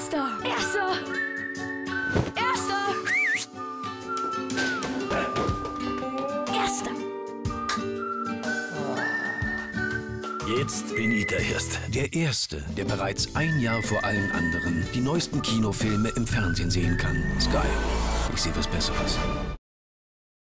Erster! Erster! Erster! Erster! Jetzt bin ich der Erste. Der Erste, der bereits ein Jahr vor allen anderen die neuesten Kinofilme im Fernsehen sehen kann. Sky. Ich sehe was Besseres.